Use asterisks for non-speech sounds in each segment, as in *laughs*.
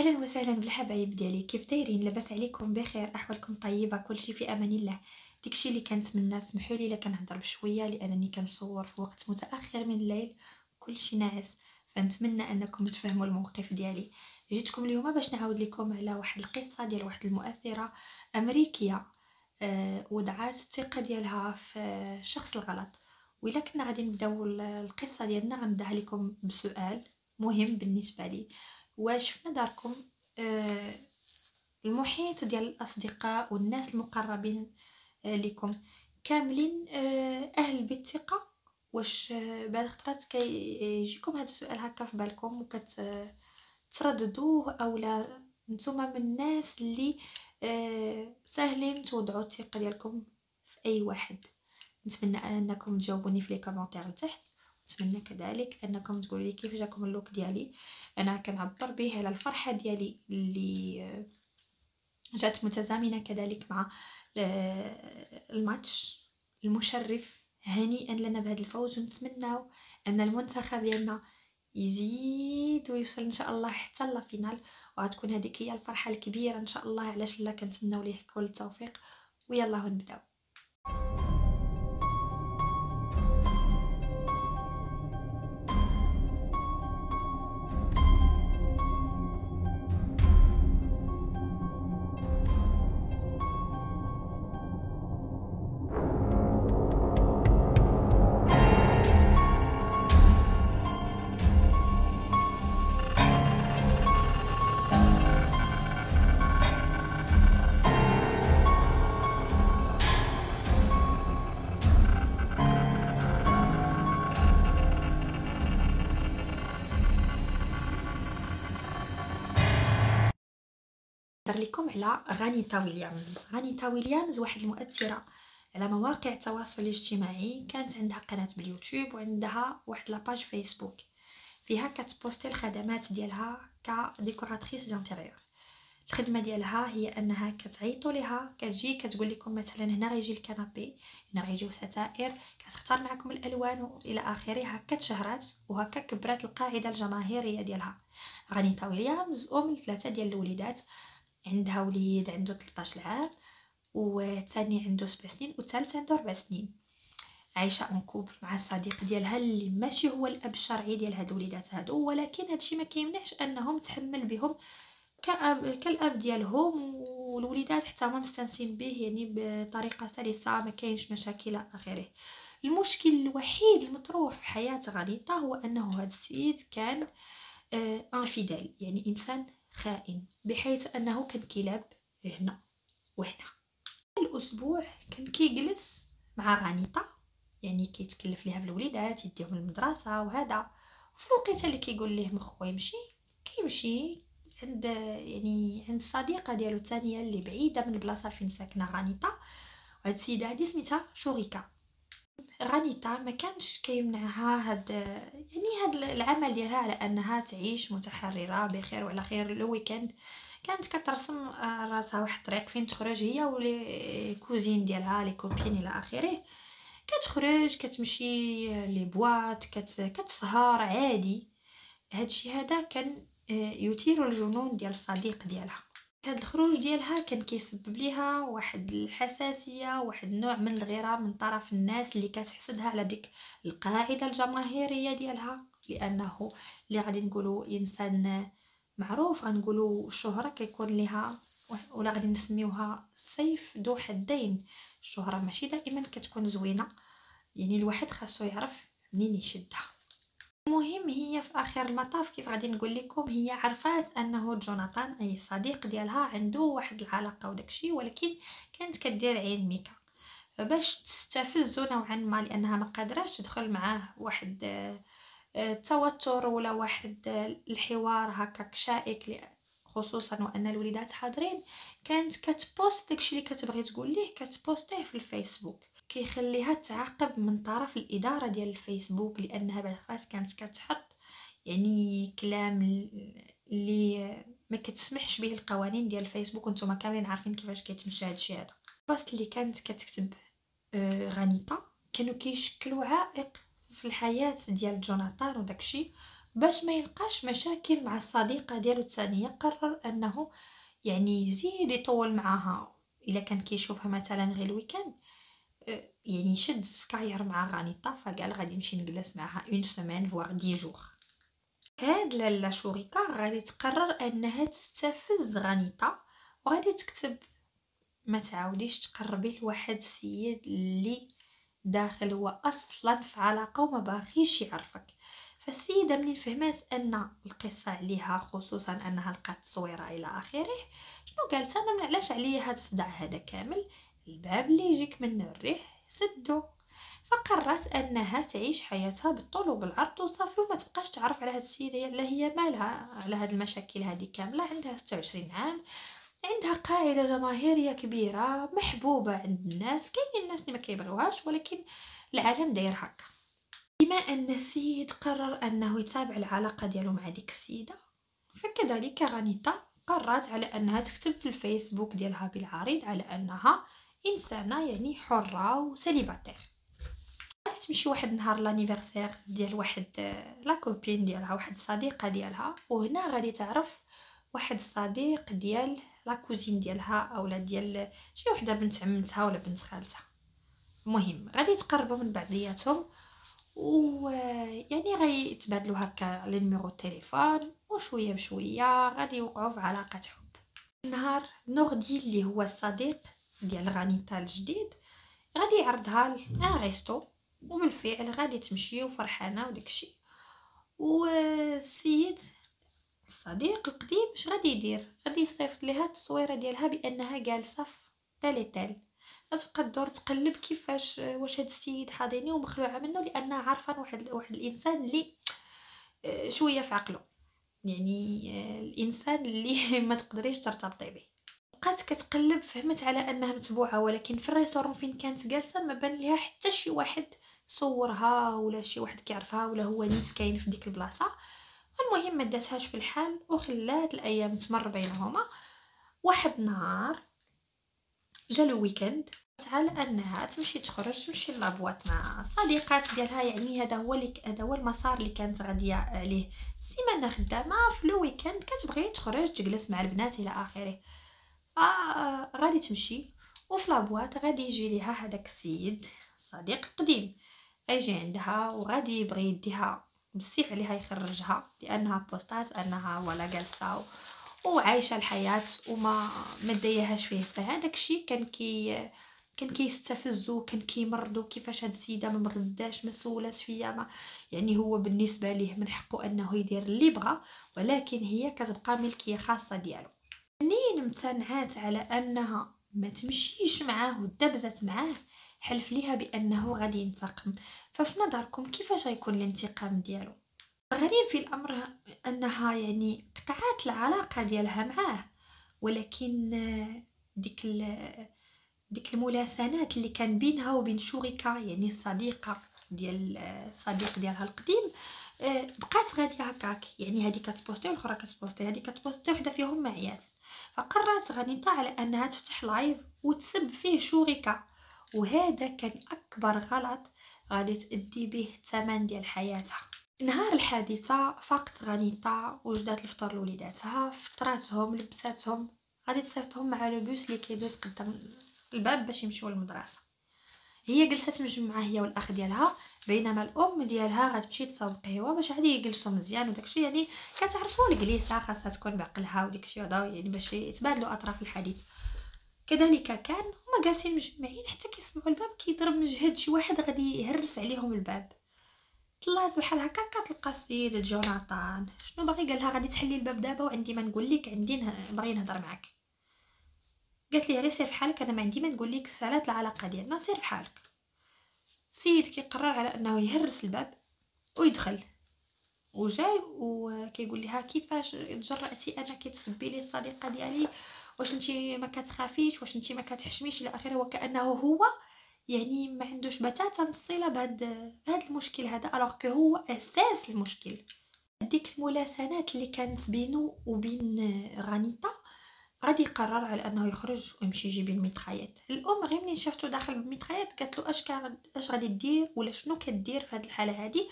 أهلا وسهلا بالحبايب ديالي. كيف دايرين؟ لاباس عليكم بخير أحوالكم طيبة كلشي في أمان الله. داكشي اللي كنتمنى سمحولي إلا كنهضر بشوية لأنني كنصور في وقت متأخر من الليل كلشي ناعس. فنتمنى أنكم تفهموا الموقف ديالي. جيتكم اليوم باش نعاود لكم على واحد القصة ديال واحد المؤثرة أمريكية أه وضعات الثقة ديالها في الشخص الغلط. وإلا كنا غادي نبداو القصة ديالنا غنبدأها لكم بسؤال مهم بالنسبة لي. واش في نظركم آه، المحيط ديال الأصدقاء والناس المقربين آه، لكم كاملين آه، أهل بالثقة؟ واش بعض الخطرات كيجيكم هذا السؤال هكا في بالكم وكترددوه أو لا؟ نتوما من الناس اللي ساهلين توضعوا الثقة ديالكم في أي واحد. نتمنى أنكم تجاوبوني في لي كومونتير لتحت. نتمنى كذلك أنكم تقولوا لي كيف جاكم ال look ديالي. أنا كنعبر به على الفرحة ديالي اللي جات متزامنة كذلك مع الماتش. المشرف هنيئا لنا بهذا الفوز. ونتمنى أن المنتخب ديالنا يزيد ويوصل إن شاء الله حتى la finale وغتكون هذيك هي الفرحة الكبيرة إن شاء الله. علاش لا؟ كنتمناو ليه كل التوفيق. ويلا نبداو نهضر لكم على غانيتا ويليامز. غانيتا ويليامز واحد المؤثرة على مواقع التواصل الاجتماعي. كانت عندها قناة باليوتيوب وعندها واحد la page فيسبوك فيها كتبوستي الخدمات ديالها ك décoratrice d'intérieur. الخدمة ديالها هي أنها كتعيطوا ليها كتجي كتقول لكم مثلا هنا غيجي ال canapé هنا غيجيو ستائر كتختار معكم الألوان وإلى اخره هكا تشهرات وهكا كبرات القاعدة الجماهيرية ديالها. غانيتا ويليامز أم ثلاثة ديال الوليدات. عندها وليد عنده 13 عام والثاني عنده سبع سنين والثالث عنده ربع سنين. عايشة en couple مع الصديق ديالها اللي ماشي هو الأب الشرعي ديال هاد الوليدات هادو ولكن هادشي ما كيمنعش أنه متحمل بهم كأب كالأب ديالهم والوليدات حتى هما مستانسين به يعني بطريقة سلسة ما كاينش مشاكل اخره المشكل الوحيد المطروح في حياة غانيتا هو أنه هذا السيد كان آه infidèle يعني إنسان خائن بحيث أنه كان كيلعب هنا وهنا. الأسبوع كان كيجلس مع غانيتا يعني كيتكلف ليها بالوليدات يديهم المدرسة وهذا. وفي الوقيته اللي كيقول ليه مخو يمشي كيمشي عند يعني عند الصديقه ديالو الثانية اللي بعيدة من البلاصه فين ساكنة غانيتا وهاد السيدة هادي سميتها شوريكا. غانيتا ما كانش كيمنعها هاد يعني هاد العمل ديالها على أنها تعيش متحررة بخير وعلى خير. le week-end كانت كترسم آه، راسها واحد الطريق فين تخرج هي و les cousines ديالها les copines إلى آخره. كتخرج كتمشي les boîtes كت كتسهر عادي. هادشي هذا كان آه، يثير الجنون ديال الصديق ديالها. هاد الخروج ديالها كان كيسبب ليها واحد الحساسية واحد النوع من الغيرة من طرف الناس اللي كتحسدها على ديك القاعدة الجماهيرية ديالها. لأنه اللي غادي نقولوا إنسان معروف غنقولوا الشهره كيكون ليها ولا غادي نسميوها سيف ذو حدين. الشهرة ماشي دائما كتكون زوينة يعني الواحد خاصو يعرف منين يشدها. المهم هي في آخر المطاف كيف غادي نقول لكم هي عرفات أنه جوناثان أي صديق ديالها عنده واحد العلاقة وداكشي ولكن كانت كدير عين ميكا. فباش تستفزو نوعا ما لأنها ما قادراش تدخل معاه واحد التوتر آه، ولا واحد الحوار هكاك شائك خصوصا وأن الوليدات حاضرين. كانت كتبوست داكشي اللي كتبغي تقول ليه كتبوستيه في الفيسبوك. كيخليها تعاقب من طرف الإدارة ديال الفيسبوك لانها بعض كانت كتحط يعني كلام اللي ما كتسمحش به القوانين ديال الفيسبوك وأنتم كاملين عارفين كيفاش كيتمشى هادشي هذا. البوست اللي كانت كتكتب آه غانيتا كانوا كيشكلوا عائق في الحياة ديال جوناثان وداكشي. باش ما يلقاش مشاكل مع الصديقة ديالو الثانية قرر أنه يعني يزيد يطول معاها. إلا كان كيشوفها مثلا غير ال week-end يعني يشد سكاير مع غانيطا فقال غادي نمشي نجلس معاها une semaine voire dix jours هاد لاله شوريكا غادي تقرر أنها تستفز غانيطا وغادي تكتب ما تعاوديش تقربي لواحد السيد اللي داخل هو أصلا في علاقة وما باغيش يعرفك. فالسيدة منين فهمات أن القصة عليها خصوصا أنها لقات تصويره إلى آخره شنو قالت؟ أنا من علاش عليا هاد الصداع هذا كامل الباب اللي يجيك منه الريح سدو. فقررت أنها تعيش حياتها بالطول وبالعرض وصافي وما تبقاش تعرف على هاد السيدة لا هي مالها على هاد المشاكل هذه كاملة. عندها 26 عام عندها قاعدة جماهيرية كبيرة محبوبة عند الناس كاينين الناس اللي ما كيبغيوهاش ولكن العالم داير هكا بما أن السيد قرر أنه يتابع العلاقة ديالو مع ديك السيدة فكذلك غانيتا قررت على أنها تكتب في الفيسبوك ديالها بالعريض على أنها إنسانة يعني حرة و célibataire. غادي تمشي واحد النهار l'anniversaire ديال واحد la copine ديالها واحد الصديقة ديالها وهنا غادي تعرف واحد الصديق ديال la cousine ديالها أولا ديال شي وحدة بنت عمتها ولا بنت خالتها. المهم غادي يتقربوا من بعضياتهم و يعني غيتبادلوا هكا les numéros التليفون وشوية بشوية غادي يوقعوا في علاقة حب. نهار نوردي اللي هو الصديق ديال غانيتا الجديد غادي يعرضها ل un resto. وبالفعل غادي تمشي وفرحانة وداكشي والسيد الصديق القديم اش غادي يدير؟ غادي يصيفط ليها التصويرة ديالها بأنها جالسة في تالي تال. غتبقى تدور تقلب كيفاش واش هاد السيد حاضيني ومخلوعة منه لأنها عارفة واحد واحد الإنسان اللي آه، شوية في عقله. يعني آه، الإنسان اللي *laughs* ما تقدريش ترتبطي به. بقات كتقلب فهمت على أنها متبوعة ولكن في الريستورون فين كانت جالسة ما بان ليها حتى شي واحد صورها ولا شي واحد كيعرفها ولا هو نيت كاين في ديك البلاصة. المهم ما داتهاش في الحال وخلات الأيام تمر بينهما. واحد النهار جا le week-end على أنها تمشي تخرج تمشي la boîte مع الصديقات ديالها يعني هذا هو اللي هذا هو المسار اللي كانت غادية عليه. سيمانة خدامة في le week-end كتبغي تخرج تجلس مع البنات إلى آخره. آه غادي تمشي. وفي لابواط غادي يجي ليها هذاك السيد الصديق القديم غيجي عندها وغادي يبغي يديها بالسيف عليها يخرجها لأنها بوستات أنها ولا جالسة وعايشة الحياة وما ما دايهاش فيه. فهذاك الشيء كان كي كان كيستفزو كان كيمرضو كيفاش هاد السيدة ما مغداش ما سولات فيا ما يعني هو بالنسبة ليه من حقه أنه يدير اللي بغى ولكن هي كتبقى ملكية خاصة ديالو. منين امتنعات على أنها ما تمشيش معاه ودبزت معاه حلف ليها بأنه غادي ينتقم. ففي نظركم كيفاش غيكون الانتقام ديالو؟ غريب في الأمر أنها يعني قطعات العلاقة ديالها معاه ولكن ديك ديك الملاسنات اللي كان بينها وبين شوريكا يعني الصديقة ديال الصديق ديالها القديم. بقات غادية هكاك. يعني هذه كتبوستي والأخرى كتبوستي. هذه كتبوستي وحدة فيهم معيات فقررت غنيتا على أنها تفتح live وتسب فيه شوريكا. وهذا كان أكبر غلط غادي تأدي به الثمن ديال حياتها. نهار الحادثة فاقت غنيطة وجدات الفطور لوليداتها فطراتهم لبساتهم. غادي تصيفطهم مع le bus اللي كيدوز قدام الباب باش يمشيو للمدرسة. هي جلست مجمعة هي والأخ ديالها بينما الأم ديالها غتمشي تصاوب قهوه باش عادي يجلسوا مزيان وداكشي يعني كتعرفوا الجليسة خاصها تكون بعقلها وداكشي هذا يعني باش يتبادلوا أطراف الحديث. كذلك كان هما جالسين مجمعين حتى كيسمعوا الباب كيضرب مجهد شي واحد غادي يهرس عليهم الباب. طلعت بحال هكا كتلقى السيد جوناطان شنو باغي؟ قالها غادي تحلي الباب دابا وعندي ما نقول لك عندي باغي نهضر معاك. قالت لي غير سير فحالك أنا ما عندي ما نقول لك سالات العلاقة ديالنا سير بحالك السيد كيقرر على أنه يهرس الباب ويدخل. وجاي وكيقول لها كيفاش تجرأتي أنا كتسبي لي الصديقة ديالي؟ واش نتي ما كتخافيش؟ واش نتي ما كتحشميش؟ إلى آخره. وكأنه هو يعني ما عندوش بتاتا الصله بهاد بهاد المشكل هذا ألوغ كو هو أساس المشكل. ديك الملاسنات اللي كانت بينه وبين غانيتا غادي يقرر على أنه يخرج ويمشي يجيب ال mitraillette الأم غير منين شافتو داخل بال mitraillette قالت له أش أش غادي دير؟ ولا شنو كدير في هذه الحالة هذه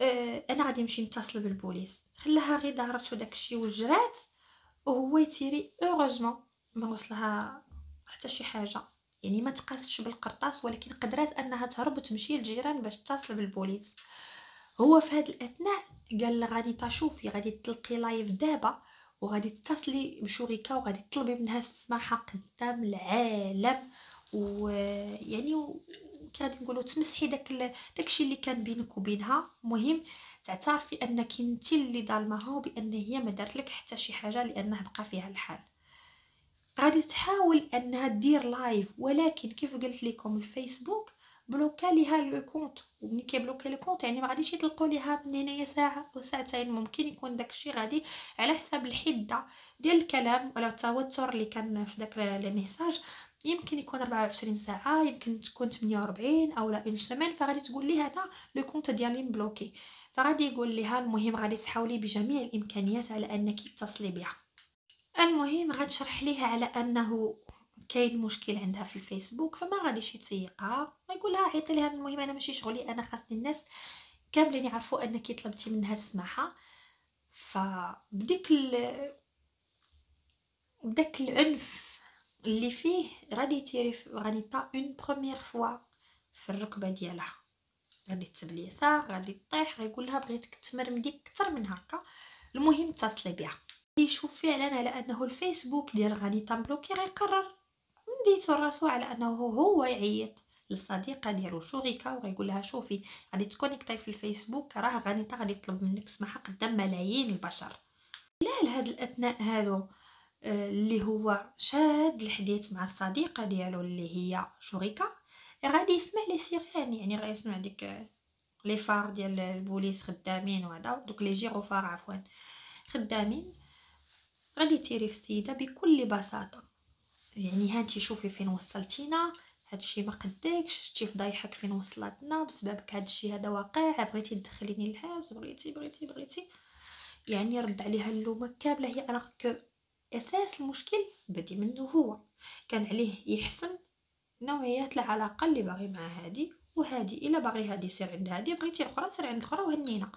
آه أنا غادي نمشي نتصل بالبوليس. خلاها غير دارت وداكشي وجرات وهو يتيري heureusement ما وصلها حتى شي حاجة. يعني ما تقاسش بالقرطاس ولكن قدرات أنها تهرب وتمشي للجيران باش تتصل بالبوليس. هو في هذا الأثناء قال غادي تشوفي غادي تلقي live دابا. وغادي تتصلي بشوريكا وغادي تطلبي منها السماحة قدام العالم ويعني كي غادي نقولوا تمسحي داك. داكشي اللي كان بينك وبينها مهم تعترفي أنك أنت اللي ظالماها وبأن هي ما دارت لك حتى شي حاجة لأنه بقى فيها الحال غادي تحاول أنها دير live ولكن كيف قلت لكم الفيسبوك بلوكا ليها le compte ومني كيبلوكا le compte يعني ما غاديش يطلقوا ليها من هنايا ساعة وساعتين ممكن يكون داكشي غادي على حساب الحدة ديال الكلام ولا التوتر اللي كان في داك les messages. يمكن يكون 24 ساعة يمكن تكون 48 أو لا une semaine فغادي تقول لي أنا le compte ديالي مبلوكي. فغادي يقول لها المهم غادي تحاولي بجميع الإمكانيات على أنك تتصلي بها. المهم غنشرح ليها على أنه كاين مشكل عندها في الفيسبوك فما غاديش يتسيقها. يقول لها عيطي لها المهم أنا ماشي شغلي أنا خاصني الناس كاملين يعرفوا أنك طلبتي منها السماحة. فبديك ال... بداك العنف اللي فيه غادي تيري غانيتا une première fois في الركبة ديالها. غادي تسب اليسار غادي طيح غيقول لها بغيتك تمرمدي أكثر من هكا. المهم اتصلي بها. يشوف فعلا على أنه الفيسبوك ديال غانيتا مبلوكي غيقرر. ديتو راسو على أنه هو يعيط للصديقه ديالو شوريكا وغيقول لها شوفي غادي تكونيكتي في الفيسبوك راه غانيتا غادي تطلب منك سماحة قدام ملايين البشر. خلال هاد الأثناء هادو اللي هو شاد الحديث مع الصديقة ديالو اللي هي شوريكا غادي يسمع les sirènes يعني غادي يسمع ديك les phares ديال البوليس خدامين وهذا دوك les gyrophares عفوا خدامين غادي تيري في السيدة بكل بساطة. يعني هانتي شوفي فين وصلتينا هادشي ما قديكش شتي فضايحك فين وصلتنا بسببك هادشي هذا واقع بغيتي تدخليني للحبس بغيتي بغيتي بغيتي. يعني رد عليها اللومه كامله هي أنا كو أساس المشكل بدي منه هو. كان عليه يحسن نوعيات العلاقة اللي باغي مع هادي وهادي إلا باغي هادي يصير عند هادي بغيتي الاخرى سير عند الاخرى وهنينا.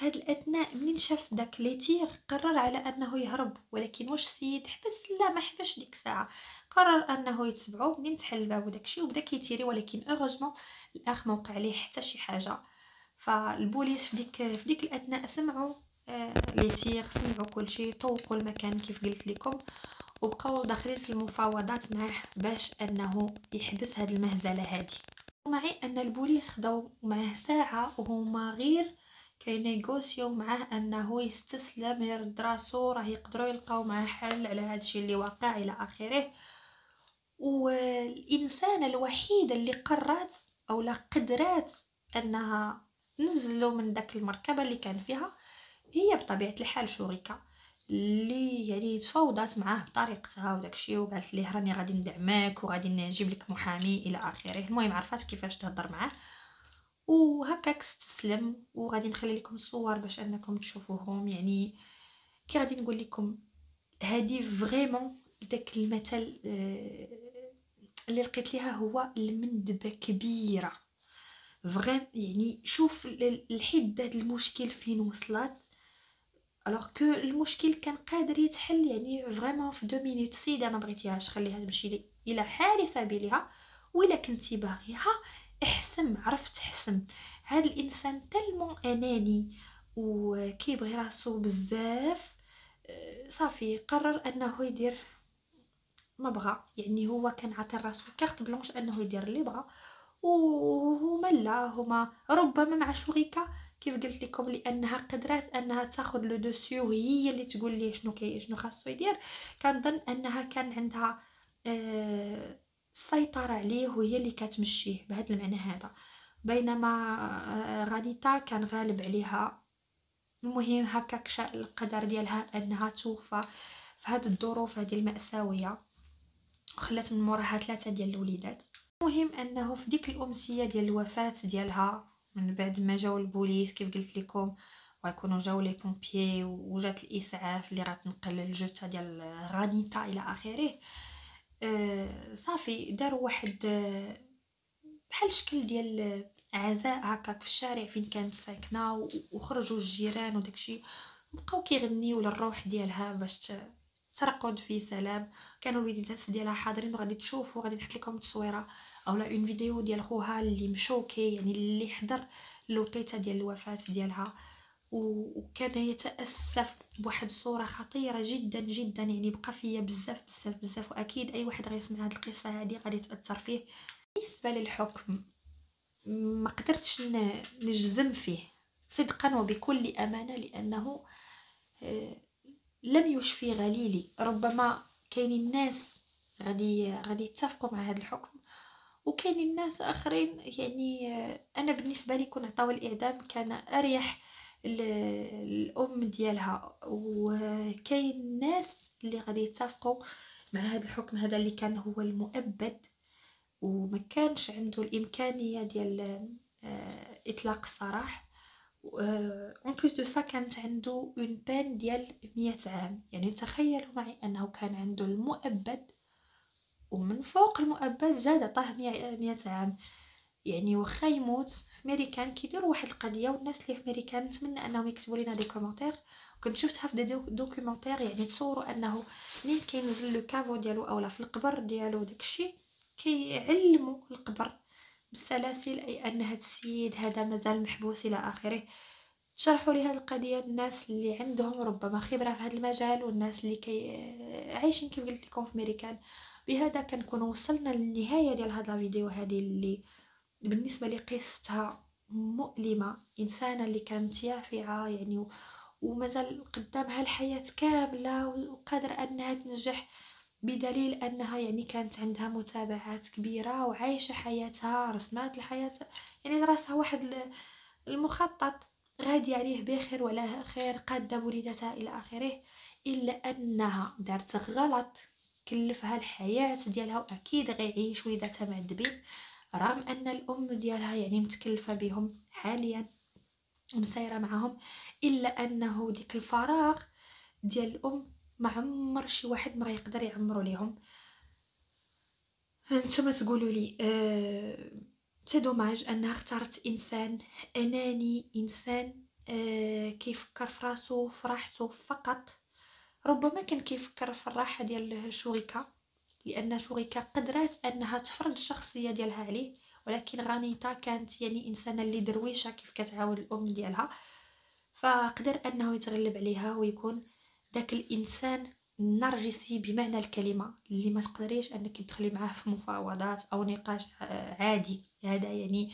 هاد الأثناء منين شاف داك les tirs قرر على أنه يهرب ولكن واش السيد حبس لا ما حبسش ديك الساعة. قرر أنه يتبعو منين تحل الباب وداكشي وبدا كيتيري ولكن heureusement الأخ ما وقع عليه حتى شي حاجة. فالبوليس في ديك في ديك الأثناء سمعوا آه les tirs سمعوا كلشي طوقوا المكان كيف قلت لكم وبقاو داخلين في المفاوضات معاه باش أنه يحبس هاد المهزلة هادي. معي أن البوليس خداو معاه ساعة وهما غير كينيغوسيو معاه انه يستسلم يرد راسو راه يقدروا يلقاو معاه حل على هادشي اللي واقع إلى آخره. والانسانه الوحيده اللي قررت أو لا قدرات أنها نزلوا من داك المركبة اللي كان فيها هي بطبيعة الحال شريكة اللي يعني تفاوضات معاه بطريقتها وداكشي وقالت ليه راني غادي ندعمك وغادي نجيب لك محامي إلى آخره. المهم عرفات كيفاش تهضر معاه. وهكاك استسلم وغادي نخلي لكم الصور باش أنكم تشوفوهم. يعني كي غادي نقول لكم هذه vraiment داك المثل آه، اللي لقيت ليها هو المندبة كبيرة. vraiment يعني شوف الحده المشكل فين وصلت alors que المشكل كان قادر يتحل يعني vraiment في deux minutes سيدة ما بغيتيهاش خليها تمشي إلى حال سبيلها ولا كنتي باغيها. احسم عرفت احسم هاد الإنسان tellement أناني وكيبغي راسو بزاف آه، صافي قرر أنه يدير ما بغى يعني هو كان عطى راسو carte blanche أنه يدير اللي بغى وهما لا هما ربما مع شريكة. كيف قلت لكم لأنها قدرات أنها تاخذ le dessus هي اللي تقول لي شنو كي شنو خاصو يدير. كنظن أنها كان عندها آه السيطرة عليه وهي اللي كتمشيه بهذا المعنى هذا. بينما آه، غانيتا كان غالب عليها. المهم هكاك شاء القدر ديالها أنها توفى في هذه الظروف هذه المأساوية. وخلات من موراها ثلاثة ديال الوليدات. المهم أنه في ديك الأمسية ديال الوفاة ديالها من بعد ما جاو البوليس كيف قلت لكم ويكونوا جاو les pompiers وجات الإسعاف اللي غتنقل الجثة ديال غانيتا إلى آخره. آه، صافي داروا واحد آه، بحال شكل ديال عزاء هكاك في الشارع فين كانت ساكنة وخرجوا الجيران وداكشي. بقاو كيغنيو للروح ديالها باش ترقد في سلام. كانوا الوليدات ديالها حاضرين وغادي تشوفوا غادي نحط لكم التصويرة. اولا une vidéo ديال خوها اللي مشوكي يعني اللي حضر الوقيتة ديال الوفاة ديالها. وكان يتأسف بواحد الصورة خطيرة جدا جدا يعني بقى فيا بزاف بزاف بزاف وأكيد أي واحد غيسمع هاد القصة هادي غادي تاثر فيه. بالنسبة للحكم ما قدرتش نجزم فيه صدقا وبكل أمانة لأنه آه، لم يشفي غليلي. ربما كاين الناس غادي غادي يتفقوا مع هذا الحكم وكاين الناس آخرين يعني آه، أنا بالنسبة لي كون عطاو الإعدام كان أريح الأم ديالها. وكاين الناس اللي غادي يتفقوا مع هذا الحكم هذا اللي كان هو المؤبد. وما كانش عنده الإمكانية ديال آه، إطلاق السراح en plus de ça كانت عنده une peine ديال مية عام. يعني تخيلوا معي أنه كان عنده المؤبد. ومن فوق المؤبد زاد عطاه مية عام. يعني واخا يموت في ميريكان كيديروا واحد القضية والناس اللي في ميريكان نتمنى أنهم يكتبوا لنا des commentaires كنت شفتها في des documentaires يعني تصوروا أنه مين كينزل le caveau ديالو اولا في القبر ديالو داكشي كيعلموا القبر بالسلاسل أي أن هذا السيد هذا مازال محبوس إلى آخره. شرحوا لي هذه القضية الناس اللي عندهم ربما خبرة في هذا المجال والناس اللي كي عايشين كيف قلت لكم في ميريكان بهذا كنكون وصلنا للنهاية ديال هذا الفيديو هذه اللي بالنسبة لي قصتها مؤلمة إنسانة اللي كانت يافعة يعني ومازال قدامها الحياة كاملة وقادرة أنها تنجح بدليل أنها يعني كانت عندها متابعات كبيرة وعايشة حياتها رسمات الحياة يعني راسها واحد المخطط غادي عليه بخير ولا خير قادة وليدتها إلى آخره إلا أنها دارت غلط كلفها الحياة ديالها وأكيد غيعيش وليداتها معذبين رغم أن الأم ديالها يعني متكلفة بهم حاليا ومسيره معهم إلا أنه ديك الفراغ ديال الأم ما عمر شي واحد ما يقدر يعمرو ليهم. أنتم تقولوا لي أه سي دوماج أنها اختارت إنسان أناني إنسان أه كيفكر في راسو في راحته فقط. ربما كان كيفكر في الراحة ديال شوريكا لأن شوريكا قدرات أنها تفرض الشخصية ديالها عليه ولكن غانيتا كانت يعني إنسانة اللي درويشة كيف كتعاون الأم ديالها. فقدر أنه يتغلب عليها ويكون داك الإنسان النرجسي بمعنى الكلمة اللي ما تقدريش أنك تدخلي معاه في مفاوضات أو نقاش عادي. هذا يعني